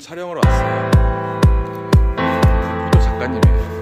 촬영을 왔어요. 그 포도 작가님이에요.